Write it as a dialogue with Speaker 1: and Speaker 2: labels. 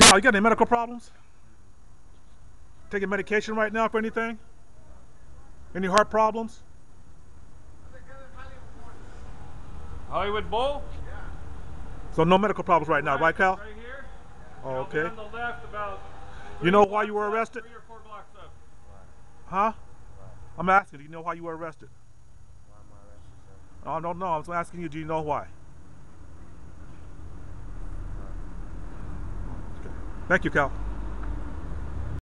Speaker 1: Cal, you got any medical problems? Taking medication right now for anything? Any heart problems?
Speaker 2: Hollywood Bowl?
Speaker 1: So no medical problems right now, right, Cal?
Speaker 2: Right here.
Speaker 1: Oh, okay.
Speaker 2: On the left about.
Speaker 1: You know why you were arrested?
Speaker 2: Three or four blocks up.
Speaker 1: Huh? I'm asking. Do you know why you were arrested?
Speaker 3: Why am I arrested, sir?
Speaker 1: I don't know. I'm asking you. Do you know why? Thank you, Cal.